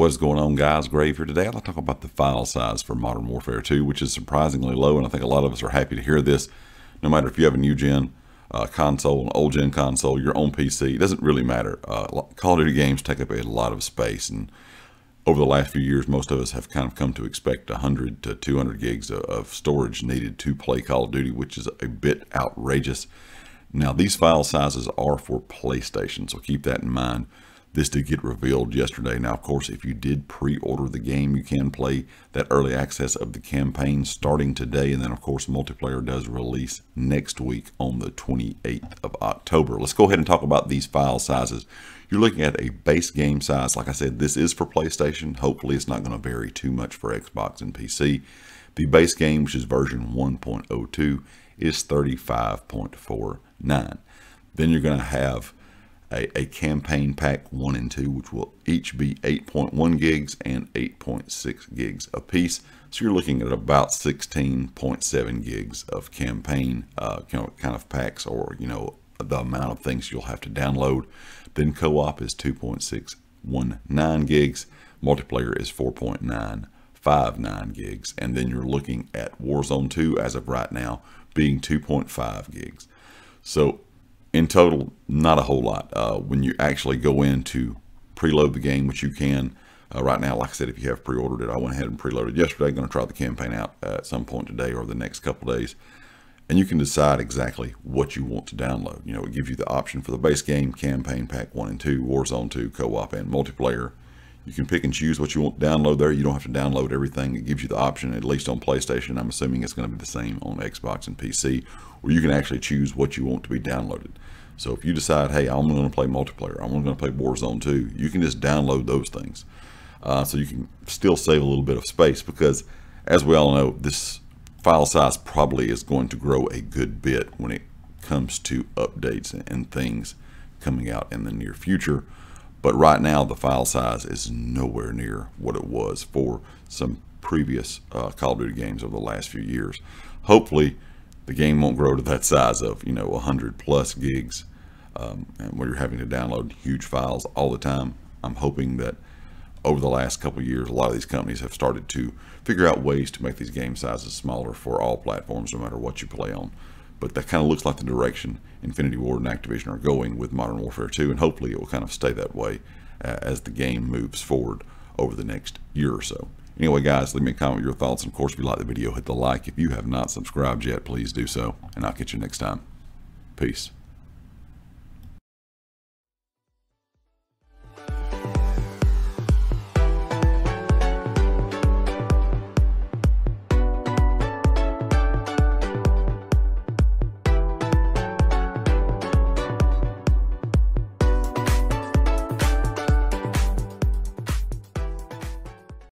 What's going on, guys? Grave here today. I'd like to talk about the file size for Modern Warfare 2, which is surprisingly low, and I think a lot of us are happy to hear this. No matter if you have a new gen uh, console, an old gen console, your own PC, it doesn't really matter. Uh, Call of Duty games take up a lot of space, and over the last few years, most of us have kind of come to expect 100 to 200 gigs of storage needed to play Call of Duty, which is a bit outrageous. Now, these file sizes are for PlayStation, so keep that in mind. This did get revealed yesterday. Now, of course, if you did pre-order the game, you can play that early access of the campaign starting today. And then, of course, multiplayer does release next week on the 28th of October. Let's go ahead and talk about these file sizes. You're looking at a base game size. Like I said, this is for PlayStation. Hopefully, it's not going to vary too much for Xbox and PC. The base game, which is version 1.02, is 35.49. Then you're going to have a, a, campaign pack 1 and 2, which will each be 8.1 gigs and 8.6 gigs a piece. So you're looking at about 16.7 gigs of campaign uh, kind of packs or, you know, the amount of things you'll have to download. Then co-op is 2.619 gigs. Multiplayer is 4.959 gigs. And then you're looking at Warzone 2 as of right now being 2.5 gigs. So in total, not a whole lot. Uh, when you actually go in to preload the game, which you can uh, right now, like I said, if you have pre-ordered it, I went ahead and preloaded yesterday. Going to try the campaign out at some point today or the next couple days. And you can decide exactly what you want to download. You know, it gives you the option for the base game, campaign pack 1 and 2, Warzone 2, co-op, and multiplayer. You can pick and choose what you want to download there. You don't have to download everything. It gives you the option, at least on PlayStation. I'm assuming it's going to be the same on Xbox and PC, where you can actually choose what you want to be downloaded. So if you decide, hey, I'm going to play multiplayer, I'm going to play Warzone 2, you can just download those things. Uh, so you can still save a little bit of space because, as we all know, this file size probably is going to grow a good bit when it comes to updates and things coming out in the near future. But right now, the file size is nowhere near what it was for some previous uh, Call of Duty games over the last few years. Hopefully, the game won't grow to that size of, you know, 100 plus gigs um, and where you're having to download huge files all the time. I'm hoping that over the last couple years, a lot of these companies have started to figure out ways to make these game sizes smaller for all platforms, no matter what you play on. But that kind of looks like the direction Infinity Ward and Activision are going with Modern Warfare 2, and hopefully it will kind of stay that way uh, as the game moves forward over the next year or so. Anyway, guys, leave me a comment with your thoughts. And of course, if you like the video, hit the like. If you have not subscribed yet, please do so. And I'll catch you next time. Peace.